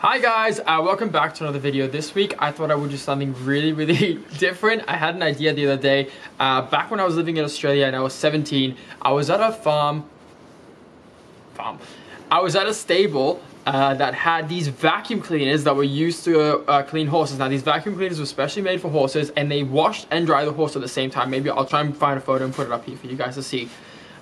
Hi guys, uh, welcome back to another video. This week I thought I would do something really, really different. I had an idea the other day. Uh, back when I was living in Australia and I was 17, I was at a farm, farm. I was at a stable uh, that had these vacuum cleaners that were used to uh, clean horses. Now these vacuum cleaners were specially made for horses and they washed and dried the horse at the same time. Maybe I'll try and find a photo and put it up here for you guys to see.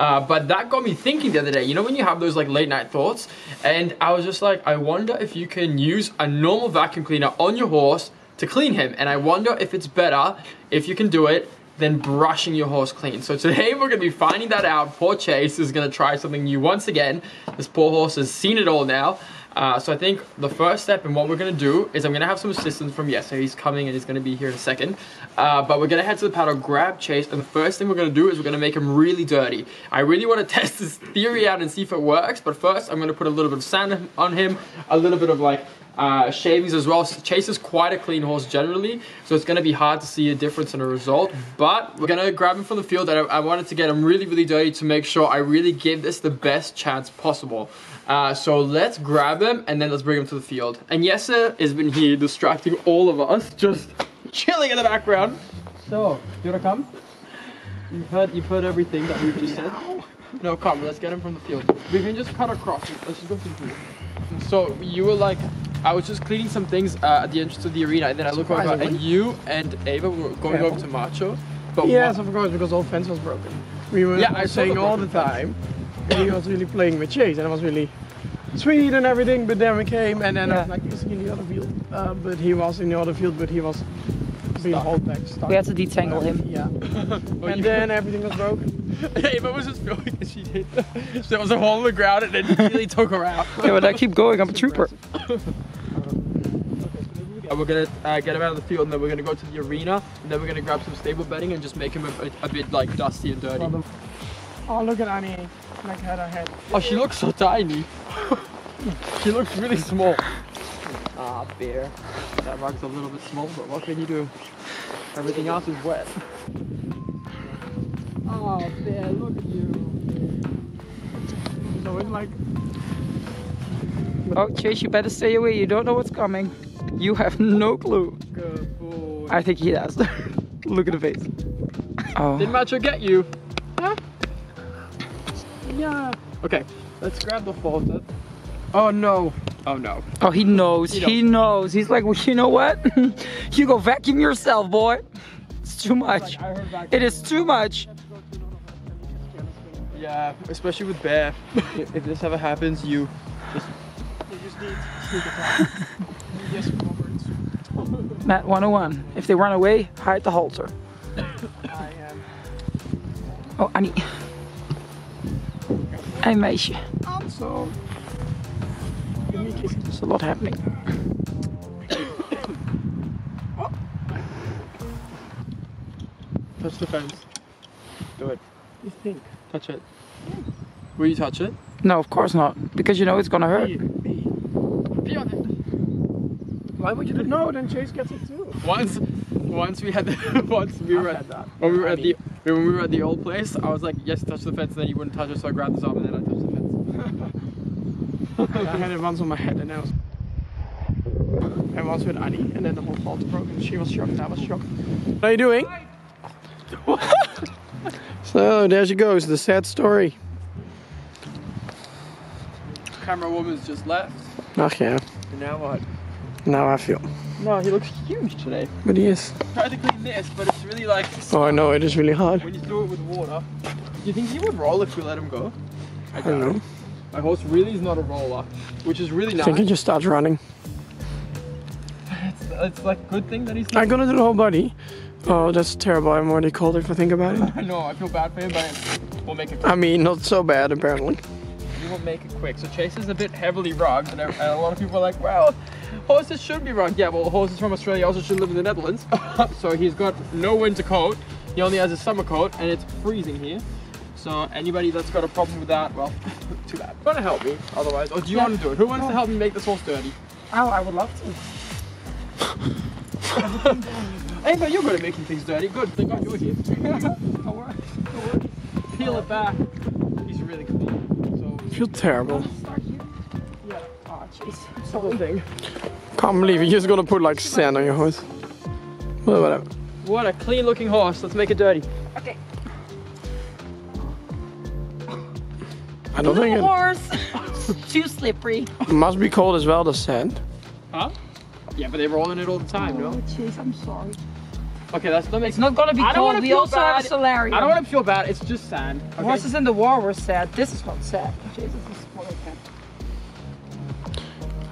Uh, but that got me thinking the other day, you know when you have those like late night thoughts? And I was just like, I wonder if you can use a normal vacuum cleaner on your horse to clean him. And I wonder if it's better if you can do it than brushing your horse clean. So today we're gonna be finding that out. Poor Chase is gonna try something new once again. This poor horse has seen it all now. Uh, so I think the first step and what we're gonna do is I'm gonna have some assistance from Jesse. So he's coming and he's gonna be here in a second. Uh, but we're gonna head to the paddock, grab Chase, and the first thing we're gonna do is we're gonna make him really dirty. I really wanna test this theory out and see if it works, but first I'm gonna put a little bit of sand on him, a little bit of like uh, shavings as well. Chase is quite a clean horse generally, so it's going to be hard to see a difference in a result. But we're going to grab him from the field, and I, I, wanted to get him really, really dirty to make sure I really give this the best chance possible. Uh, so let's grab him, and then let's bring him to the field. And Jesse has been here distracting all of us, just chilling in the background. So, you want to come? You've heard, you've heard everything that we've just said. No, come, let's get him from the field. We can just cut across. Let's just go through the field. So you were like, I was just cleaning some things uh, at the entrance of the arena, and then I look over, and you and Eva were going over to Macho. But yes, of course, because all fence was broken. We were yeah, saying all the time. He was really playing with Chase, and it was really sweet and everything. But then we came, and then yeah. I was like, he's in the other field. Uh, but he was in the other field, but he was being held back. Stuck. We had to detangle him. Yeah. and then everything was broken. Eva was just filming and she did. there was a hole in the ground and then really took her out. yeah, but I keep going. I'm a trooper. we're gonna uh, get him out of the field and then we're gonna go to the arena and then we're gonna grab some stable bedding and just make him a, a, a bit like dusty and dirty. Oh, look at Annie. Like head on head. Oh, she looks so tiny. she looks really small. Ah, bear. That rug's a little bit small, but what can you do? Everything else is wet. Oh, bear, look at you. So it's like... Oh, Chase, you better stay away. You don't know what's coming. You have no clue. Good boy. I think he does. look at the face. Oh. Did Macho get you? Huh? Yeah. Okay, let's grab the faucet. Oh no. Oh no. Oh, he knows. He, he knows. He's like, well, you know what? you go vacuum yourself, boy. It's too much. Like, it is too much. Yeah, especially with Bear. if this ever happens, you just... You just need sneak attack. Matt 101. If they run away, hide the halter. I am. Oh, Annie. Hey, meisje. Also. There's a lot happening. Touch the fence. Do it. You think? Touch it. Will you touch it? No, of course not. Because you know it's gonna hurt. Pee, Pee on it. Why would you do No, then Chase gets it too. Once, once we had the, once we were at, that. when we were at the when we were at the old place, I was like, yes, touch the fence, and then you wouldn't touch it, so I grabbed this arm and then I touched the fence. I had it once on my head and I was and once with Annie and then the whole fault broke and she was shocked, I was shocked. What are you doing? so there she goes, the sad story. Camera woman's just left. Oh yeah. And now what? Now I feel. No, he looks huge today. But he is. Try to clean this, but it's really like... Oh I know, it is really hard. When you throw it with water. Do you think he would roll if we let him go? I, I don't know. My horse really is not a roller, which is really nice. I think he just starts running. It's, it's like good thing that he's not. I'm gonna do the whole body. Oh, that's terrible. I'm already cold if I think about it. I know, I feel bad for him, but we'll make it quick. I mean, not so bad, apparently. We will make it quick. So Chase is a bit heavily rugged, and a lot of people are like, well, horses should be rugged. Yeah, well, horses from Australia also should live in the Netherlands. so he's got no winter coat. He only has a summer coat, and it's freezing here. So anybody that's got a problem with that, well, too bad. You want to help me, otherwise, or do you yeah. want to do it? Who wants to help me make this horse dirty? Oh, I would love to. hey, but you're good at making things dirty. Good, thank God you're here. Worry. Peel it back. He's really clean. So I feel terrible. Yeah. Oh, jeez. Can't believe you're just gonna put like sand on your horse. Well, whatever. What a clean looking horse. Let's make it dirty. Okay. I don't think Little horse. Too slippery. it must be cold as well, the sand. Huh? Yeah, but they roll in it all the time, Oh, no? jeez, I'm sorry. Okay, that's let. It's not gonna be I don't cold. wanna We feel also have a bad. solarium. I don't want to feel bad. It's just sand. Okay? Horses in the war were sad. This is not sad. Jesus, this is what I can.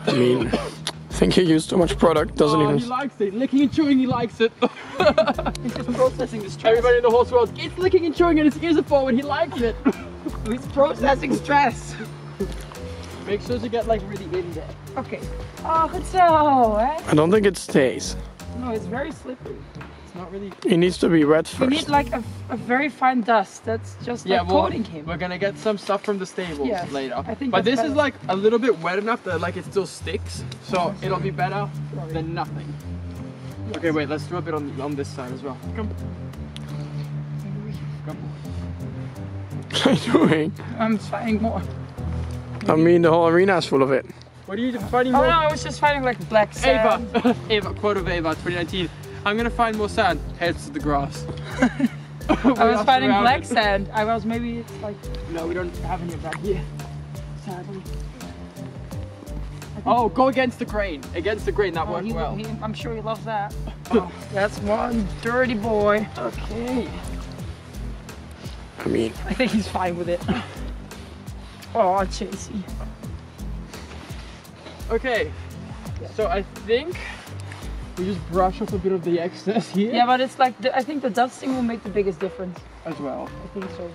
I mean, I think he used too much product, doesn't Oh, even. he likes it. Licking and chewing, he likes it. He's just processing the stress. Everybody in the horse world, it's licking and chewing and his ears are forward. He likes it. He's processing stress. Make sure to get like really in there. Okay. Ah, oh, goed zo, hè? Eh? I don't think it stays. No, it's very slippery. It's not really. It needs to be wet We need like a, a very fine dust. That's just Yeah, like well, coating him. we're gonna get some stuff from the stables Yes, later. I think but that's this is like a little bit wet enough that like it still sticks, so it'll be better than nothing. Okay, wait. Let's do a bit on on this side as well. Come. Come. What are you doing? I'm finding more. I mean, the whole arena is full of it. What are you finding Oh more? no, I was just fighting like black sand. Eva, Eva, quote of Eva, 2019. I'm gonna find more sand. Heads to the grass. I was finding black sand. I was maybe it's like No, we don't have any of that here. sadly. Oh, go against the grain. Against the grain, that Oh, worked he, well. he, I'm sure he loves that. Oh, that's one dirty boy. Okay. I mean, I think he's fine with it. Oh, Chasey. Okay. So I think we just brush off a bit of the excess here Yeah, but it's like the, I think the dusting will make the biggest difference. as well. I think so.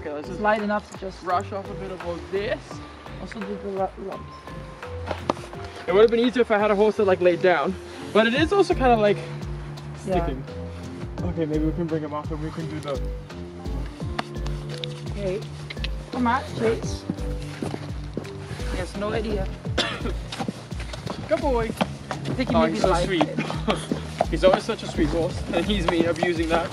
Okay, let's It's just light enough to just brush off a bit of all this. also do the lu- lumps. It would have been easier if I had a horse that like laid down, but it is also kind of like Yeah. sticking. Okay, maybe we can bring him off and we can do the. Okay. Come on, Chase. He has no idea. Good boy. I think he Oh, maybe he's so liked sweet. he's always such a sweet horse, and he's me abusing that.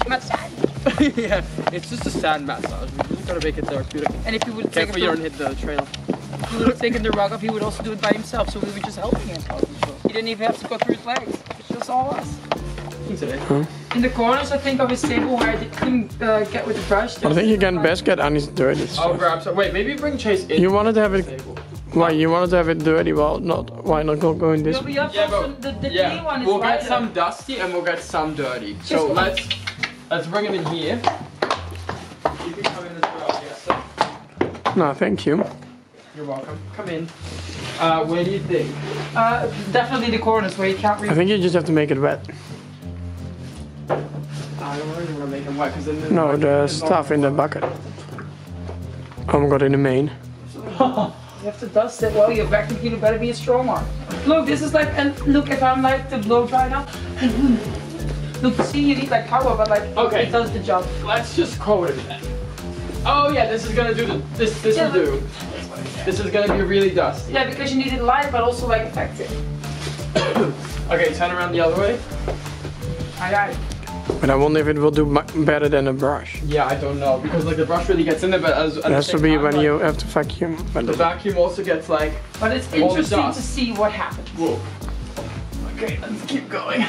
Too much sand. yeah, it's just a sand massage. We just gotta make it therapeutic. And if he would take Careful you don't the, hit the trailer. if he would have taken the rug off, he would also do it by himself. So we were just helping him. He didn't even have to go through his legs. It's just all us. In the corners, I think, of his table where I did- couldn't uh, get with the brush. I think you can best get Annie's dirty I'll grab some. Wait, maybe bring Chase in. You wanted to have it. Table. Why you wanted to have it dirty? Well, not. Why not go in this? You'll be up Yeah, also, but the, the yeah, clean one is we'll get lighter. some dusty and we'll get some dirty. So Just- let's let's bring him in here. You can come in as well. Yes, sir. No, thank you. You're welcome. Come in. Uh, where do you think? Uh, definitely the corners where you can't reach. I think you just have to make it wet. I don't really want to make it wet because then No, the stuff in the bucket. Oh my god, in the main. You have to dust it. Well, your vacuum cleaner better be a strong one. Look, this is like, and look, if I'm like the blow dry now. Look, see, you need like power, but like, Okay. it does the job. Let's just coat him then. Oh yeah, this is gonna do the this this Yeah, will do. This is gonna be really dusty. Yeah, because you need it light, but also like effective. Okay, turn around the other way. Aye, aye. But I wonder if it will do better than a brush. Yeah, I don't know because like the brush really gets in there, but as It has to be when you have to vacuum. But the vacuum also gets like But it's All the interesting to see what happens. whoa. Okay, let's keep going.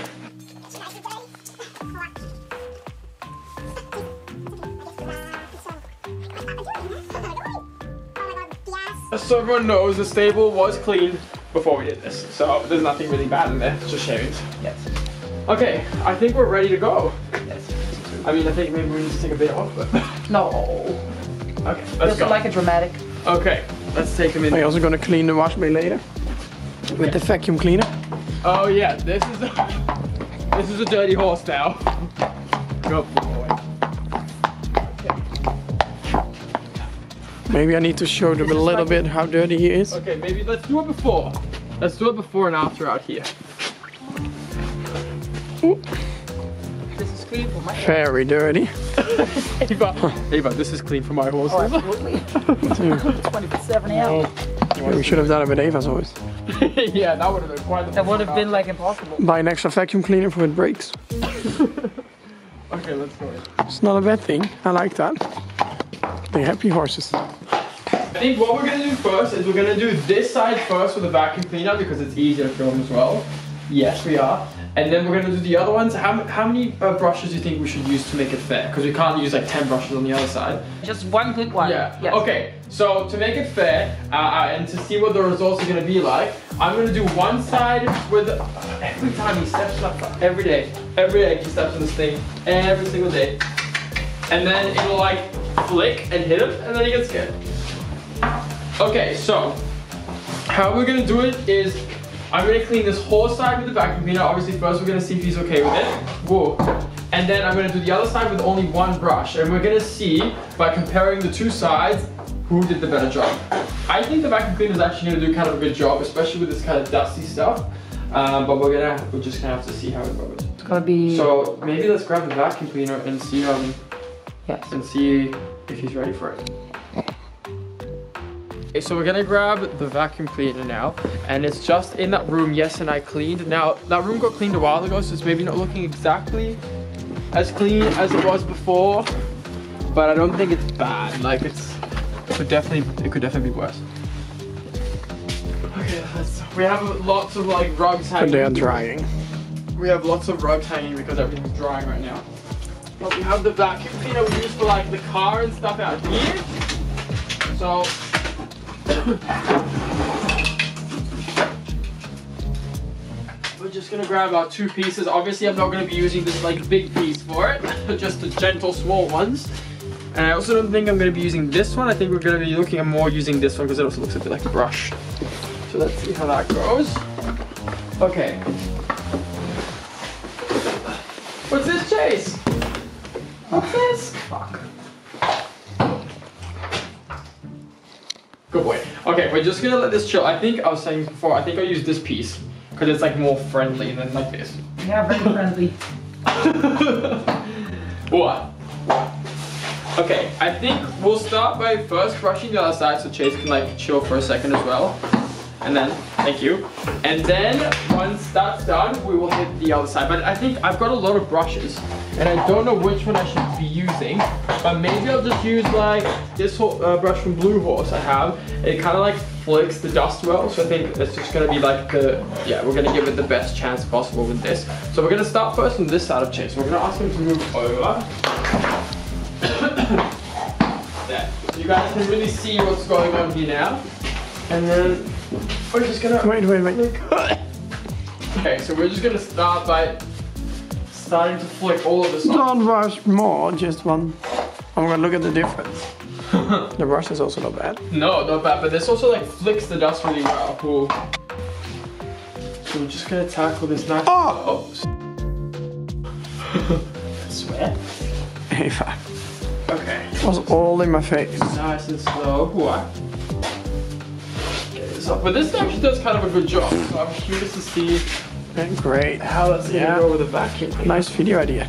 So everyone knows the stable was cleaned before we did this, so there's nothing really bad in there. It's just shavings. Yes. Okay, I think we're ready to go. Yes. I mean, I think maybe we need to take a bit off, but No. okay, let's Just go. like a dramatic. Okay, let's take him in. Are you also gonna clean the wash bay later? With the vacuum cleaner? Oh yeah, this is a, this is a dirty horse now. Good boy. Maybe I need to show them a little like- bit how dirty he is. Okay, maybe let's do it before. Let's do it before and after out here. This is clean for my Very dirty. Eva, Eva, this is clean for my Oh, horses. absolutely. 24-7 out. We should have done it with Eva's always. yeah, that would have been quite. That would have been like impossible. Buy an extra vacuum cleaner for it breaks. Okay, let's go. It's not a bad thing. I like that. They're happy horses. I think think what we're gonna do first is we're gonna do this side first with the vacuum cleaner because it's easier to film as well. Yes, we are. And then we're gonna do the other ones. How, how many uh, brushes do you think we should use to make it fair? Because we can't use like 10 brushes on the other side. Just one good one. Yeah. Yes. Okay, so to make it fair uh, uh, and to see what the results are gonna be like, I'm gonna do one side with, uh, every time he steps up, every day, every day he steps on this thing, every single day. And then it'll like flick and hit him and then he gets scared. Okay, so how we're gonna do it is I'm gonna clean this whole side with the vacuum cleaner. Obviously, first we're gonna see if he's okay with it. Whoa. And then I'm gonna do the other side with only one brush. And we're gonna see, by comparing the two sides, who did the better job. I think the vacuum cleaner is actually gonna do kind of a good job, especially with this kind of dusty stuff. Um, but we're gonna, we're just gonna have to see how it goes. It's gonna be... So maybe let's grab the vacuum cleaner and see, um, yes. and see if he's ready for it. Okay, so we're gonna grab the vacuum cleaner now, and it's just in that room, yes, and I cleaned. Now, that room got cleaned a while ago, so it's maybe not looking exactly as clean as it was before, but I don't think it's bad. Like, it's, it could definitely, it could definitely be worse. Okay, we have lots of like rugs hanging. But they are drying. We have lots of rugs hanging because everything's drying right now. But we have the vacuum cleaner we use for like the car and stuff out here. So we're just gonna grab our two pieces. Obviously, I'm not gonna be using this like big piece for it, just the gentle small ones. And I also don't think I'm gonna be using this one. I think we're gonna be looking at more using this one because it also looks a bit like a brush. So let's see how that goes. Okay. What's this, Chase? What's this? Fuck. Good boy. Okay, we're just gonna let this chill. I think I was saying before, I think I'll use this piece because it's like more friendly than like this. Yeah, very friendly. what? Okay, I think we'll start by first brushing the other side so Chase can like chill for a second as well. And then, thank you. And then once that's done, we will hit the other side. But I think I've got a lot of brushes and I don't know which one I should be using. But maybe I'll just use like this uh, brush from Blue Horse I have. It kind of like flicks the dust well. So I think it's just gonna be like the, yeah, we're gonna give it the best chance possible with this. So we're gonna start first on this side of Chase. We're gonna ask him to move over. there. You guys can really see what's going on here now. And then we're just gonna... Wait, wait, wait. okay, so we're just gonna start by starting to flick all of this off. Don't rush more, just one. I'm gonna look at the difference. the brush is also not bad. No, not bad, but this also like flicks the dust really well. Cool. So we're just gonna tackle this nice... Oh! oh. Sweat? Eva. Okay. It was all in my face. Nice and slow. What? So, but this actually does kind of a good job, so I'm curious to see and great. how that's gonna yeah. go with the vacuum. Nice video idea.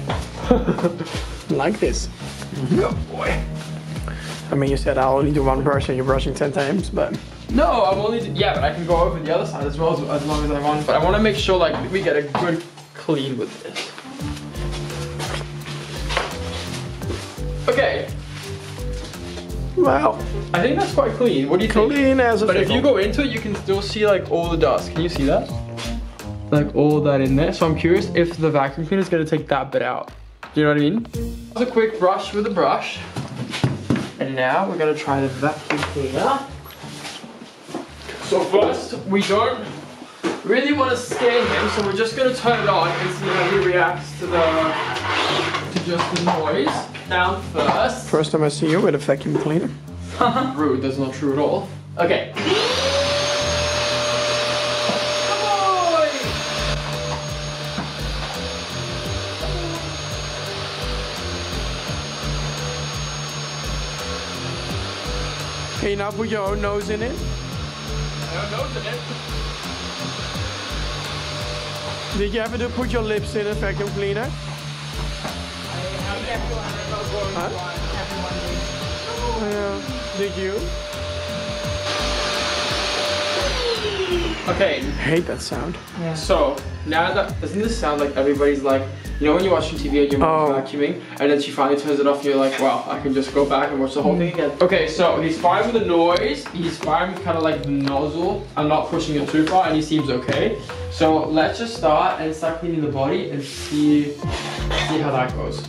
like this. Mm -hmm. Good boy. I mean, you said I'll only do one brush and you're brushing 10 times, but... No, I'm only, yeah, but I can go over the other side as well as, as long as I want. But I want to make sure, like, we get a good clean with this. Okay, Wow. I think that's quite clean. What do you clean think? Clean as a But fickle. if you go into it, you can still see like all the dust. Can you see that? Like all that in there. So I'm curious if the vacuum cleaner is gonna take that bit out. Do you know what I mean? Just a quick brush with a brush. And now we're gonna try the vacuum cleaner. So first, we don't really want to scare him, so we're just gonna turn it on and see how he reacts to the to just the noise. Down first. First time I see you with a vacuum cleaner. Rude, that's not true at all. Okay. Okay, now put your own nose in it. My own nose in it? Did you ever do put your lips in a vacuum cleaner? Huh? Yeah. Did you? Okay. I hate that sound. Yeah. So now that doesn't this sound like everybody's like you know when you're watching TV and you're oh. vacuuming and then she finally turns it off and you're like wow I can just go back and watch the whole thing again. Mm. Okay so he's fine with the noise, he's fine with kind of like the nozzle. I'm not pushing it too far and he seems okay. So let's just start and start cleaning the body and see see how that goes.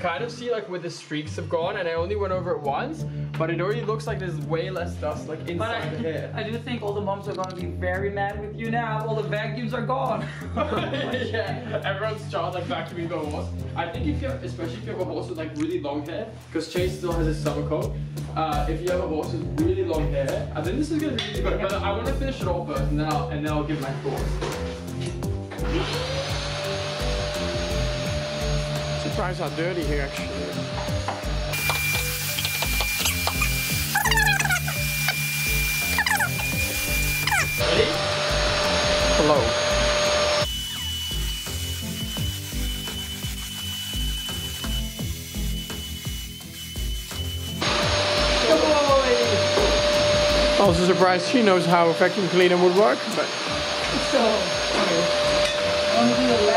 Kind of see like where the streaks have gone and I only went over it once, but it already looks like there's way less dust like inside I, the hair. I do think all the moms are gonna be very mad with you now. All the vacuums are gone. yeah, everyone's charged like vacuuming the horse. I think if you have, especially if you have a horse with like really long hair, because Chase still has his summer coat, uh, if you have a horse with really long hair, I think this is gonna be really good, but I wanna finish it all first and then I'll, and then I'll give my thoughts surprised how dirty here actually. Also surprised she knows how a vacuum cleaner would work, but... So, okay.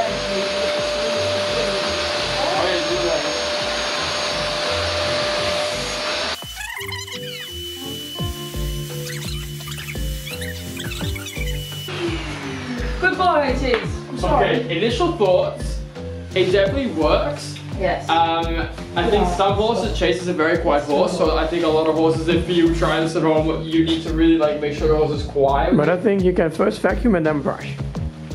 Boy Okay, initial thoughts. It definitely works. Yes. Um, I think some horses, Chase is a very quiet horse, so I think a lot of horses, if you try this at home, you need to really like make sure the horse is quiet. But I think you can first vacuum and then brush.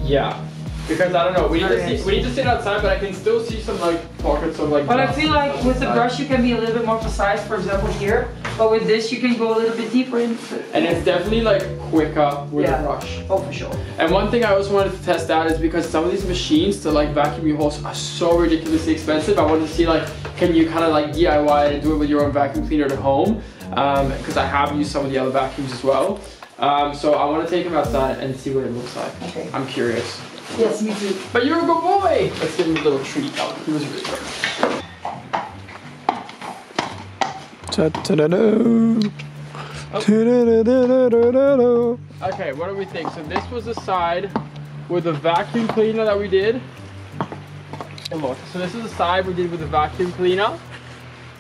Yeah. Because I don't know, we need, to see, we need to sit outside, but I can still see some like pockets of like. But I feel like with the brush you can be a little bit more precise. For example, here, but with this, you can go a little bit deeper into it. And it's definitely like quicker with yeah. a brush. Oh, for sure. And one thing I also wanted to test out is because some of these machines to like vacuum your horse are so ridiculously expensive. I wanted to see like, can you kind of like DIY and do it with your own vacuum cleaner at home? Because um, I have used some of the other vacuums as well. Um, so I want to take him outside and see what it looks like. Okay. I'm curious. Yes, me too. But you're a good boy! Let's give him a little treat. Oh, he was really good. Ta -ta -da -da. Oh. Okay, what do we think? So this was the side with the vacuum cleaner that we did. And look, so this is the side we did with the vacuum cleaner.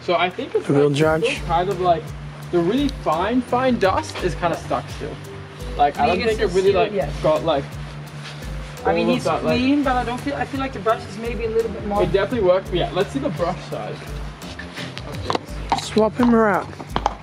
So I think it's like, judge. kind of like the really fine, fine dust is kind of stuck still. Like I, I don't think it really like yes. got like. I mean, he's that, clean, like, but I don't feel. I feel like the brush is maybe a little bit more. It definitely worked. Yeah, let's see the brush size swap him around.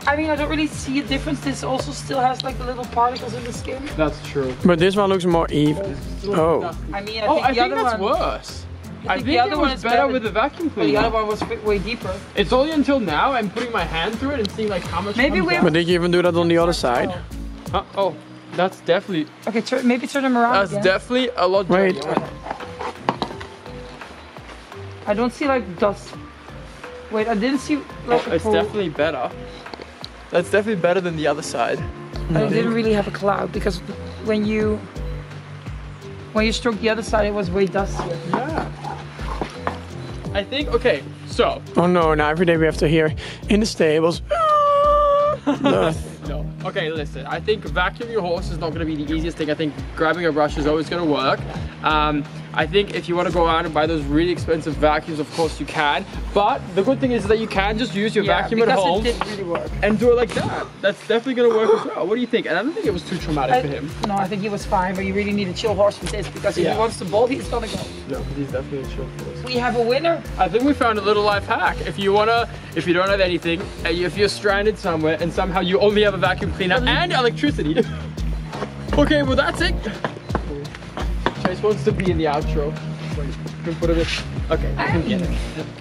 I mean, I don't really see a difference. This also still has like the little particles in the skin. That's true. But this one looks more even. Oh. I mean, I oh, think I the think other that's one, worse. I think, the other one is better, better with the vacuum cleaner. the other one was way deeper. It's only until now I'm putting my hand through it and seeing like how much. Maybe we. But did you even do that on the other side? Uh, oh, that's definitely. Okay, turn, maybe turn them around. That's again. definitely a lot. Wait. I don't see like dust. Wait, I didn't see like oh, It's definitely better. That's definitely better than the other side. I didn't really have a cloud because when you when you stroke the other side, it was way dustier. Yeah. I think, okay, so. Oh no, now every day we have to hear in the stables. no. Okay, listen, I think vacuuming your horse is not going to be the easiest thing. I think grabbing a brush is always going to work. Um, I think if you want to go out and buy those really expensive vacuums, of course you can. But the good thing is that you can just use your yeah, vacuum at home really and do it like that. That's definitely gonna work as well. What do you think? And I don't think it was too traumatic I, for him. No, I think he was fine, but you really need a chill horse with this because if yeah. he wants to bolt, he's gonna go. No, he's definitely a chill horse. We have a winner. I think we found a little life hack. If you wanna, if you don't have anything, if you're stranded somewhere and somehow you only have a vacuum cleaner and electricity. okay, well that's it. Chase supposed to be in the outro. put it Okay, I can get it.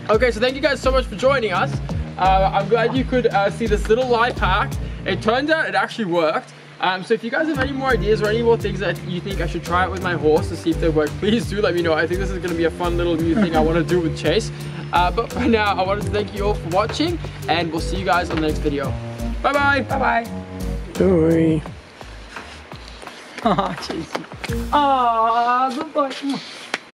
Okay, so thank you guys so much for joining us. Uh, I'm glad you could uh, see this little life hack. It turned out it actually worked. Um, so if you guys have any more ideas or any more things that you think I should try out with my horse to see if they work, please do let me know. I think this is going to be a fun little new thing I want to do with Chase. Uh, but for now, I wanted to thank you all for watching and we'll see you guys on the next video. Bye-bye. Bye-bye. Bye. Aw, Chase. Aw, good boy.